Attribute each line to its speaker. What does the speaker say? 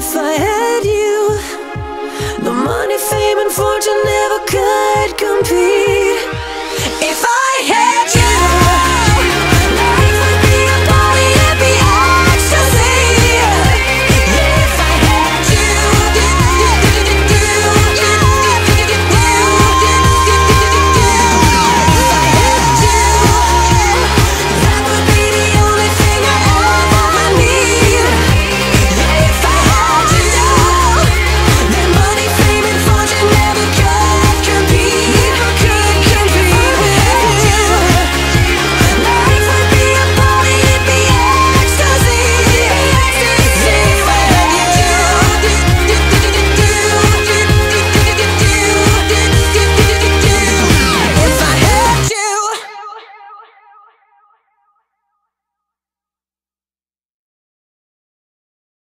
Speaker 1: If I had you, no money, fame, and fortune.